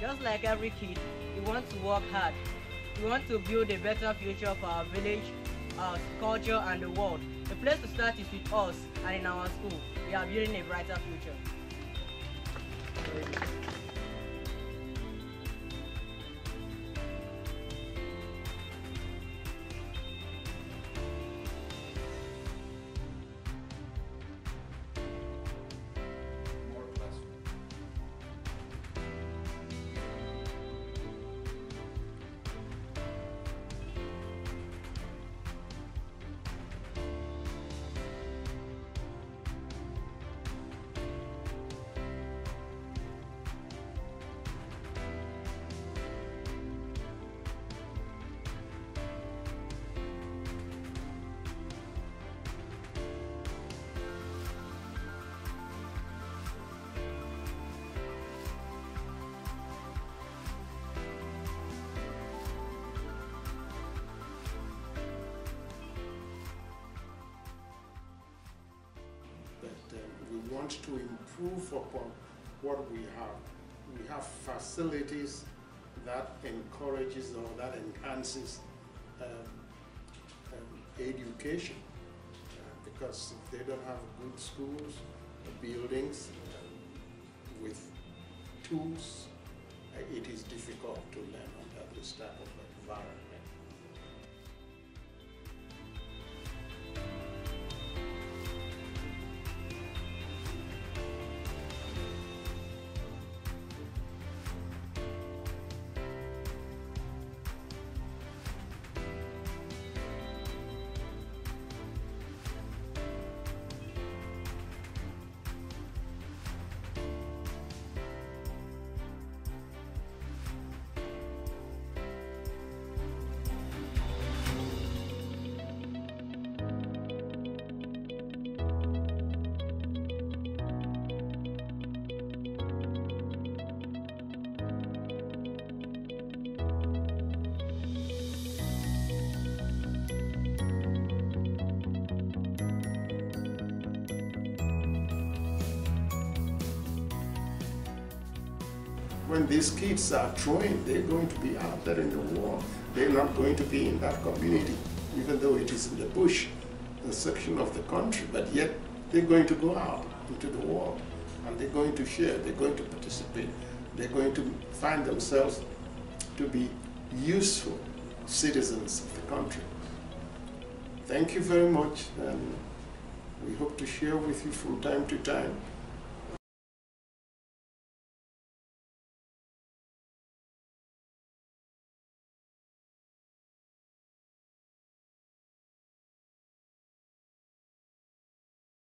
just like every kid, we want to work hard. We want to build a better future for our village, our culture, and the world. The place to start is with us and in our school. We are building a brighter future. Want to improve upon what we have. We have facilities that encourages or that enhances um, um, education. Uh, because if they don't have good schools, buildings um, with tools, uh, it is difficult to learn under this type of environment. When these kids are trained, they're going to be out there in the world. They're not going to be in that community, even though it is in the bush, a section of the country, but yet they're going to go out into the world and they're going to share, they're going to participate, they're going to find themselves to be useful citizens of the country. Thank you very much, and we hope to share with you from time to time